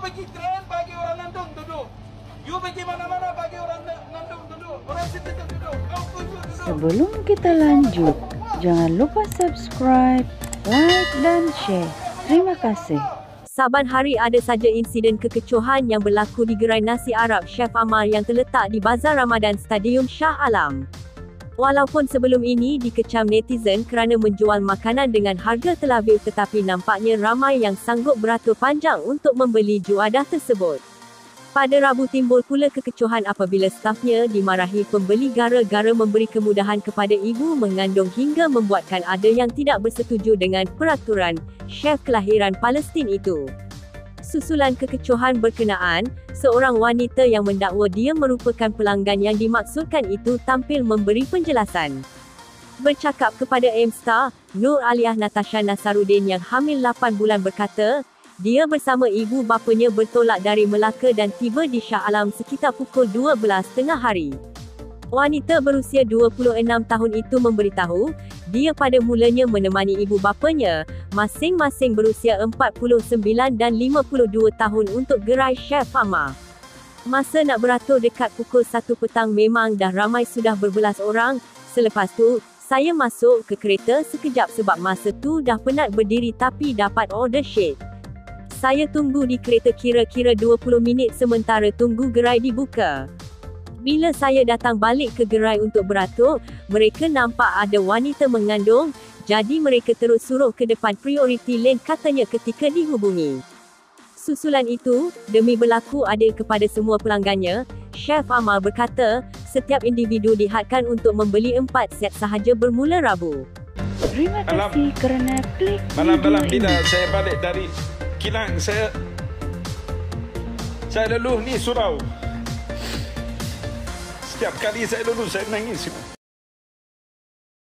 pergi train bagi orang Nandung duduk. You pergi mana-mana bagi orang Na- Nandung duduk. Orang situ duduk. Kau duduk. Sebelum kita lanjut, jangan lupa subscribe, like dan share. Terima kasih. Saban hari ada saja insiden kekecohan yang berlaku di gerai nasi Arab Chef Amar yang terletak di Bazar Ramadan Stadium Shah Alam. Walaupun sebelum ini dikecam netizen kerana menjual makanan dengan harga terlabih tetapi nampaknya ramai yang sanggup beratur panjang untuk membeli juadah tersebut. Pada Rabu timbul pula kekecohan apabila stafnya dimarahi pembeli gara-gara memberi kemudahan kepada ibu mengandung hingga membuatkan ada yang tidak bersetuju dengan peraturan chef kelahiran Palestin itu. Susulan kekecohan berkenaan, seorang wanita yang mendakwa dia merupakan pelanggan yang dimaksudkan itu tampil memberi penjelasan. Bercakap kepada M-Star, Nur Aliyah Natasha Nasaruddin yang hamil 8 bulan berkata, dia bersama ibu bapanya bertolak dari Melaka dan tiba di Shah Alam sekitar pukul 12 tengah hari. Wanita berusia 26 tahun itu memberitahu, dia pada mulanya menemani ibu bapanya, masing-masing berusia 49 dan 52 tahun untuk gerai Chef Amar. Masa nak beratur dekat pukul 1 petang memang dah ramai sudah berbelas orang, selepas tu, saya masuk ke kereta sekejap sebab masa tu dah penat berdiri tapi dapat order shade. Saya tunggu di kereta kira-kira 20 minit sementara tunggu gerai dibuka. Bila saya datang balik ke gerai untuk beratur, mereka nampak ada wanita mengandung, jadi mereka terus suruh ke depan priority lane katanya ketika dihubungi. Susulan itu, demi berlaku adil kepada semua pelanggannya, Chef Amal berkata, setiap individu dihadkan untuk membeli empat set sahaja bermula Rabu. Terima Malam. kasih kerana klik Malam-malam video bila ini. saya balik dari kilang saya saya luluh ni surau. Setiap kali saya luluh saya nangis.